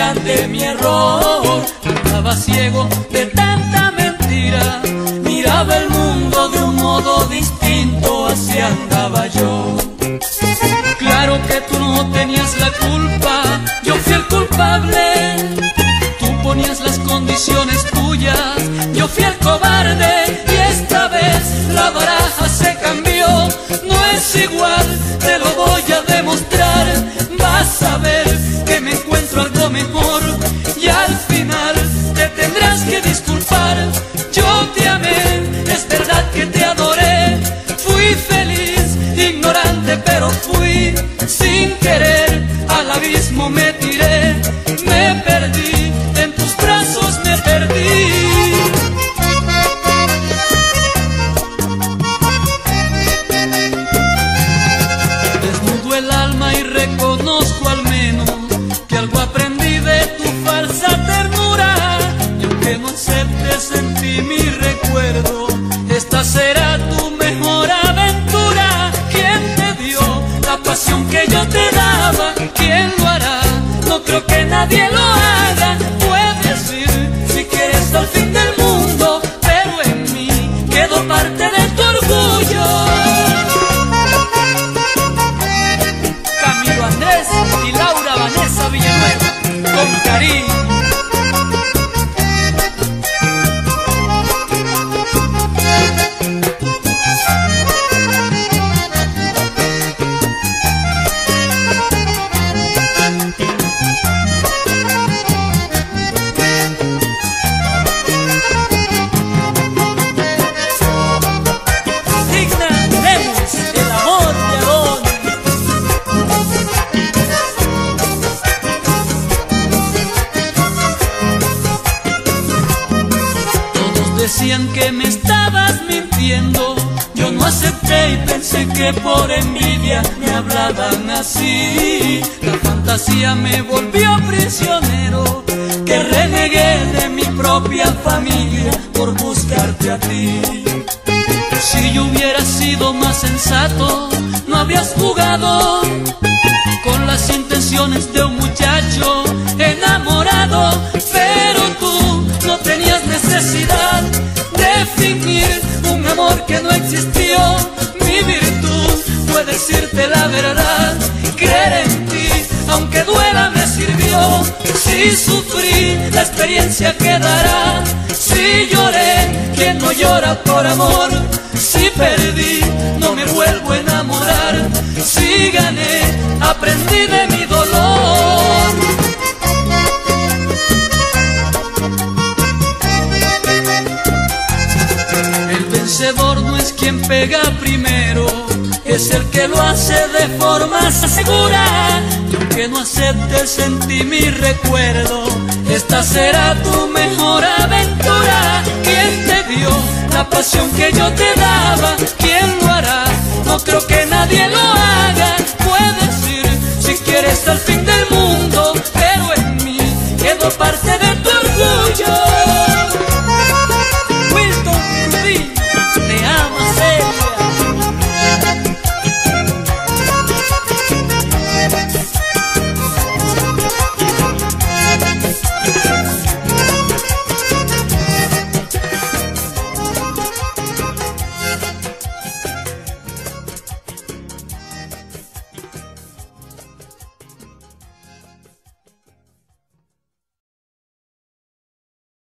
grande mi error. Estaba ciego de tanta mentira, miraba el mundo de un modo distinto, así andaba yo. Claro que tú no tenías la culpa, yo fui el culpable. Tú ponías las condiciones tuyas, yo fui el cobarde. Pero fui sin querer. Al abismo me tiré, me perdí, en tus brazos me perdí. Desnudo el alma y reconozco al menos que algo aprendí de tu falsa ternura. Y aunque no aceptes en ti mi recuerdo, esta será tu nadie lo haga. Puedes ir si quieres al fin del mundo, pero en mí quedó parte de tu orgullo. Camilo Andrés y Laura Vanessa Villanueva, con cariño. Decían que me estabas mintiendo. Yo no acepté y pensé que por envidia me hablaban así. La fantasía me volvió prisionero, que renegué de mi propia familia por buscarte a ti. Si yo hubiera sido más sensato, no habrías jugado con las intenciones de decirte la verdad, creer en ti, aunque duela me sirvió. Si sufrí, la experiencia quedará. Si lloré, quien no llora por amor. Si perdí, no me vuelvo a enamorar. Si gané, aprendí de mi dolor. El vencedor no es quien pega primero, es el que lo hace de forma segura. Y aunque no aceptes en ti mi recuerdo, esta será tu mejor aventura. ¿Quién te dio la pasión que yo te daba? ¿Quién lo hará? No creo que nadie lo haga. Puedes ir si quieres al fin del mundo,